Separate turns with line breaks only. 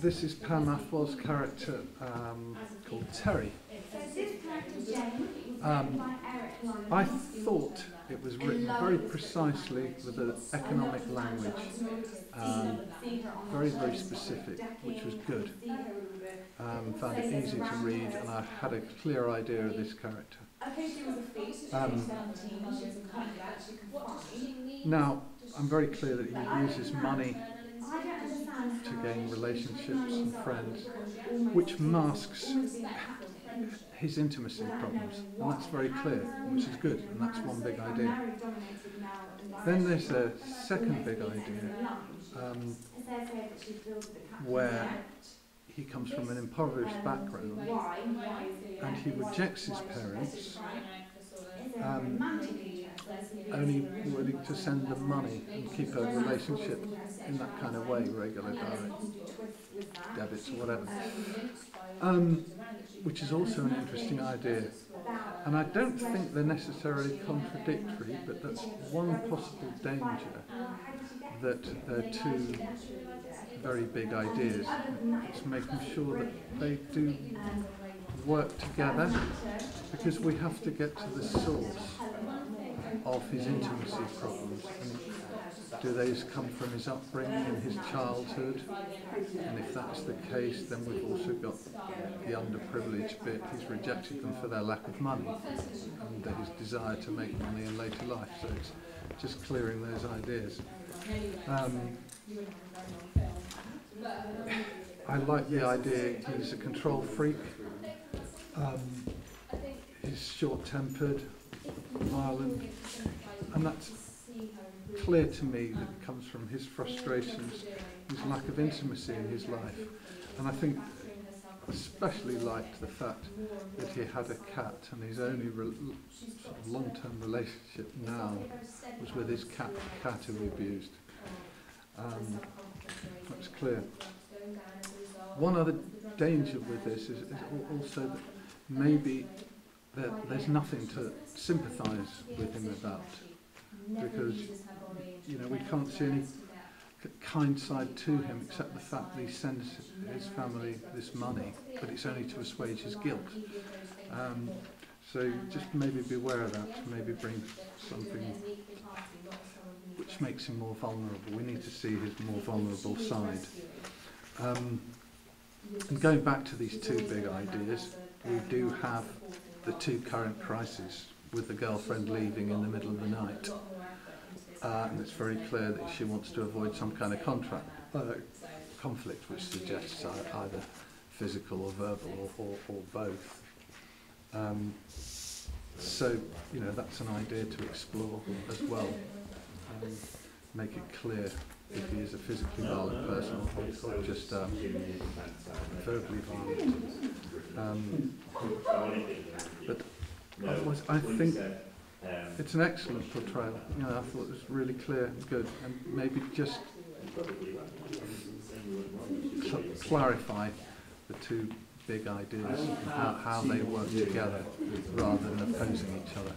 This is Pam Athwal's character um, called Terry.
So this character Jane,
Um,
by Eric London.
I thought it was written very precisely with an economic language, um, very, very specific, which was good. Um, found it easy to read and I had a clear idea of this character. Um, now, I'm very clear that he uses money to gain relationships and friends, which masks his intimacy problems, and that's very clear, which is good, and that's one big idea. Then there's a second big idea um, where he comes from an impoverished background and he rejects his parents, um, only willing to send them money and keep a relationship in that kind of way, regular direct debits or whatever. Um, which is also an interesting idea. And I don't think they're necessarily contradictory, but that's one possible danger that they're two very big ideas. It's making sure that they do work together because we have to get to the source of his intimacy problems. And do those come from his upbringing and his childhood? And if that's the case, then we've also got the underprivileged bit. He's rejected them for their lack of money and his desire to make money in later life. So it's just clearing those ideas. Um, I like the idea he's a control freak. Um, he's short-tempered, violent, and that's clear to me that it comes from his frustrations, his lack of intimacy in his life. And I think especially liked the fact that he had a cat and his only sort of long-term relationship now was with his cat, cat who he abused. Um, that's clear. One other danger with this is, is also that maybe that there's nothing to sympathise with him about because you know we can't see any kind side to him except the fact that he sends his family this money, but it's only to assuage his guilt. Um, so just maybe beware of that. Maybe bring something which makes him more vulnerable. We need to see his more vulnerable side. Um, and going back to these two big ideas, we do have the two current crises with the girlfriend leaving in the middle of the night. Uh, and it's very clear that she wants to avoid some kind of contract, uh, conflict, which suggests either physical or verbal or, or, or both. Um, so, you know, that's an idea to explore as well. Um, make it clear if he is a physically violent person or, just um, verbally violent. Um, otherwise, I think it's an excellent portrayal. You know, I thought it was really clear and good, and maybe just cl- clarify the two big ideas how, how they work together rather than opposing each other.